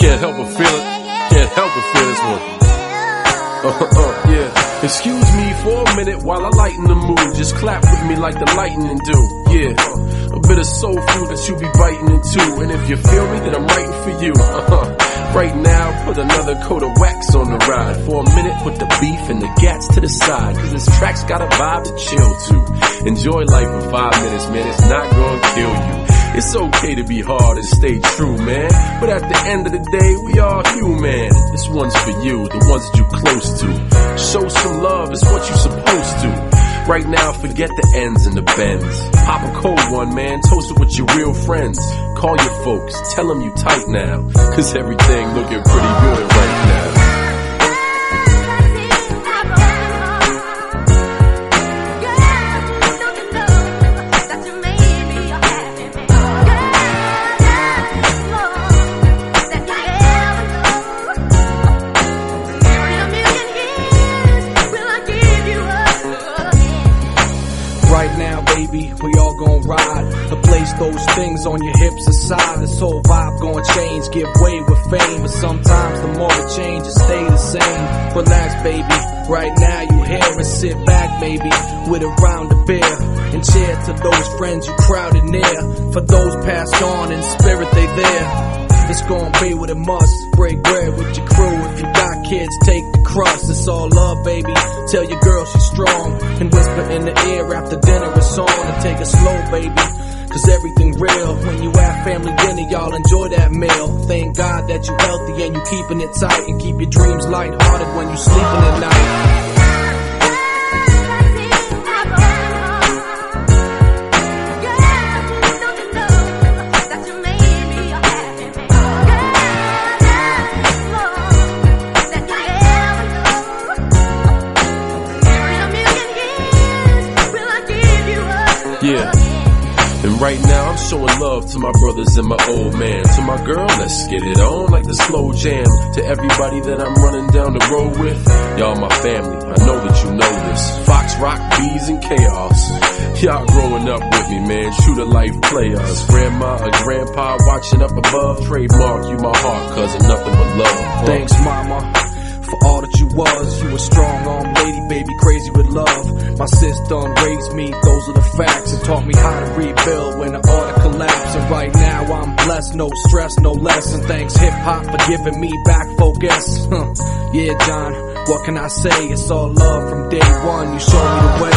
Can't help but feel it. Can't help but feel this one. Uh, uh, yeah. Excuse me for a minute while I lighten the mood. Just clap with me like the lightning do. Yeah. A bit of soul food that you be biting into. And if you feel me, then I'm writing for you. Uh-huh. Right now, put another coat of wax on the ride. For a minute, put the beef and the gats to the side. Cause this track's got a vibe to chill to. Enjoy life for five minutes, man. It's not gonna kill you. It's okay to be hard and stay true, man. But at the end of the day, we all human. This one's for you, the ones that you close to. Show some love, it's what you're supposed to. Right now, forget the ends and the Benz. Pop a cold one, man. Toast it with your real friends. Call your folks, tell them you tight now. Cause everything looking pretty good right now. Right now, baby, we all gon' ride. To place those things on your hips aside. This whole vibe gon' change, give way with fame. But sometimes the more it changes, stay the same. Relax, baby. Right now, you here and sit back, baby, with a round of beer. And cheer to those friends you crowded near. For those passed on in spirit, they there. It's gon' be what it must. Break bread with your crew. If you got kids, take the crust. It's all love, baby. Tell your girl she's strong. And whisper in the ear after dinner it's on. And take it slow, baby. Cause everything real. When you at family dinner, y'all enjoy that meal. Thank God that you're healthy and you keeping it tight. And keep your dreams lighthearted when you sleeping at night. And right now I'm showing love to my brothers and my old man. To my girl, let's get it on like the slow jam. To everybody that I'm running down the road with, y'all my family. I know that you know this. Fox Rock, Bees, and Chaos. Y'all growing up with me, man. True to life players. Grandma or grandpa watching up above. Trademarc, you my heart, cousin. Nothing but love. Thanks, mama, for all that you was. You a strong arm lady, baby, crazy with love. My sis done raised me, those are the facts, and taught me how to rebuild when the order collapsed. And right now I'm blessed, no stress, no less. And thanks hip hop for giving me back focus. Yeah, John, what can I say? It's all love from day one. You showed me the way.